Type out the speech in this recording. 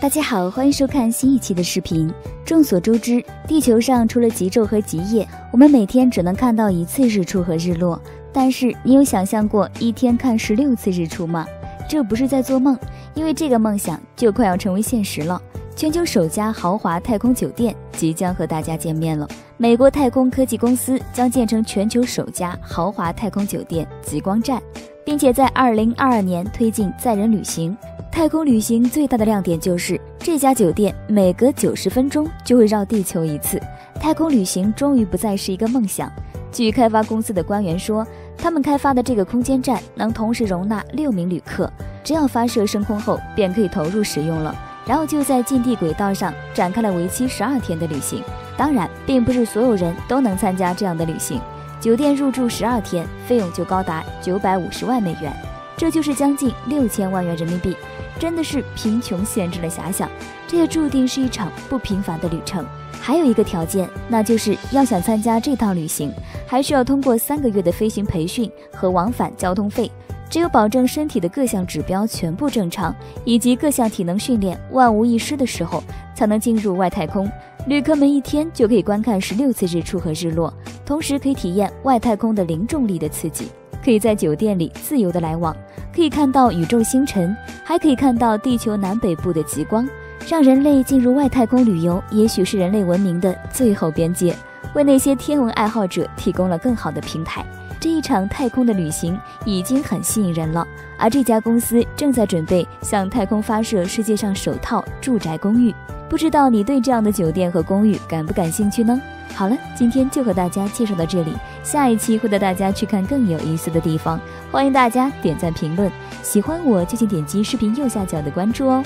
大家好，欢迎收看新一期的视频。众所周知，地球上除了极昼和极夜，我们每天只能看到一次日出和日落。但是，你有想象过一天看十六次日出吗？这不是在做梦，因为这个梦想就快要成为现实了。全球首家豪华太空酒店即将和大家见面了。美国太空科技公司将建成全球首家豪华太空酒店——极光站，并且在二零二二年推进载人旅行。太空旅行最大的亮点就是这家酒店每隔九十分钟就会绕地球一次。太空旅行终于不再是一个梦想。据开发公司的官员说，他们开发的这个空间站能同时容纳六名旅客，只要发射升空后便可以投入使用了。然后就在近地轨道上展开了为期十二天的旅行。当然，并不是所有人都能参加这样的旅行。酒店入住十二天，费用就高达九百五十万美元，这就是将近六千万元人民币。真的是贫穷限制了遐想，这也注定是一场不平凡的旅程。还有一个条件，那就是要想参加这趟旅行，还需要通过三个月的飞行培训和往返交通费。只有保证身体的各项指标全部正常，以及各项体能训练万无一失的时候，才能进入外太空。旅客们一天就可以观看十六次日出和日落，同时可以体验外太空的零重力的刺激。可以在酒店里自由的来往，可以看到宇宙星辰，还可以看到地球南北部的极光。让人类进入外太空旅游，也许是人类文明的最后边界，为那些天文爱好者提供了更好的平台。这一场太空的旅行已经很吸引人了，而这家公司正在准备向太空发射世界上首套住宅公寓。不知道你对这样的酒店和公寓感不感兴趣呢？好了，今天就和大家介绍到这里。下一期会带大家去看更有意思的地方，欢迎大家点赞评论。喜欢我就请点击视频右下角的关注哦。